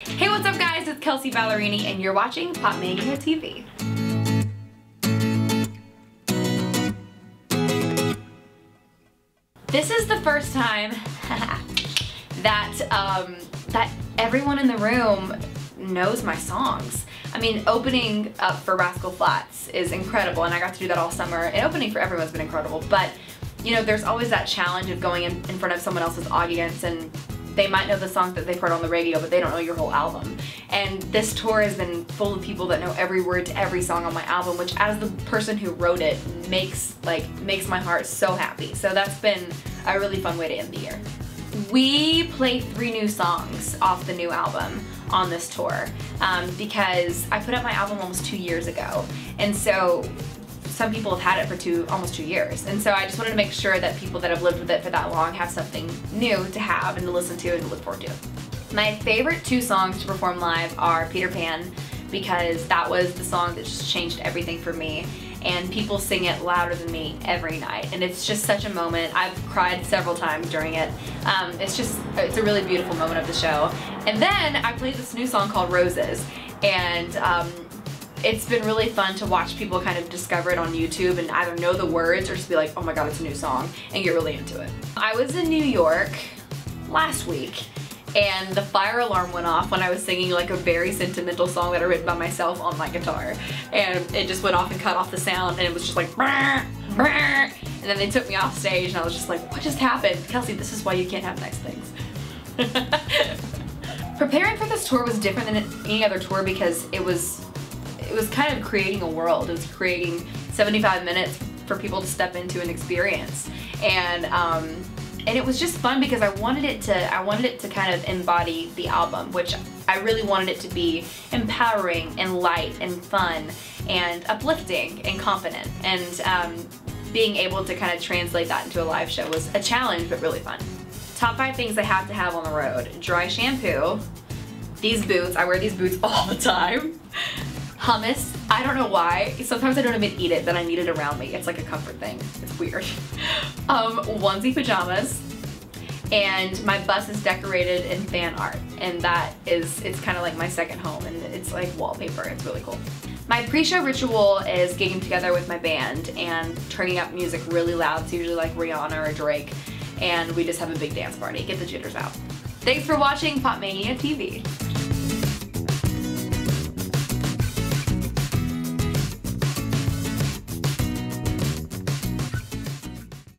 Hey, what's up guys? It's Kelsea Ballerini and you're watching Pop Popmania TV. This is the first time that um, that everyone in the room knows my songs. I mean, opening up for Rascal Flatts is incredible and I got to do that all summer and opening for everyone's been incredible, but you know, there's always that challenge of going in, in front of someone else's audience and they might know the songs that they've heard on the radio, but they don't know your whole album. And this tour has been full of people that know every word to every song on my album, which as the person who wrote it makes like makes my heart so happy. So that's been a really fun way to end the year. We play three new songs off the new album on this tour um, because I put up my album almost two years ago. And so some people have had it for two, almost two years. And so I just wanted to make sure that people that have lived with it for that long have something new to have and to listen to and to look forward to. My favorite two songs to perform live are Peter Pan because that was the song that just changed everything for me. And people sing it louder than me every night. And it's just such a moment. I've cried several times during it. Um, it's just it's a really beautiful moment of the show. And then I played this new song called Roses. And um, it's been really fun to watch people kind of discover it on YouTube and either know the words or just be like, oh my god, it's a new song, and get really into it. I was in New York last week and the fire alarm went off when I was singing like a very sentimental song that I written by myself on my guitar. And it just went off and cut off the sound and it was just like brr, and then they took me off stage and I was just like, what just happened? Kelsea, this is why you can't have nice things. Preparing for this tour was different than any other tour because it was was kind of creating a world. It was creating 75 minutes for people to step into an experience. And um, and it was just fun because I wanted it to I wanted it to kind of embody the album, which I really wanted it to be empowering and light and fun and uplifting and confident. And um, being able to kind of translate that into a live show was a challenge, but really fun. Top five things I have to have on the road. Dry shampoo, these boots, I wear these boots all the time hummus. I don't know why. Sometimes I don't even eat it, then I need it around me. It's like a comfort thing. It's weird. um, onesie pajamas. And my bus is decorated in fan art. And that is, it's kind of like my second home. And it's like wallpaper. It's really cool. My pre-show ritual is getting together with my band and turning up music really loud. It's usually like Rihanna or Drake. And we just have a big dance party. Get the jitters out. Thanks for watching Popmania TV.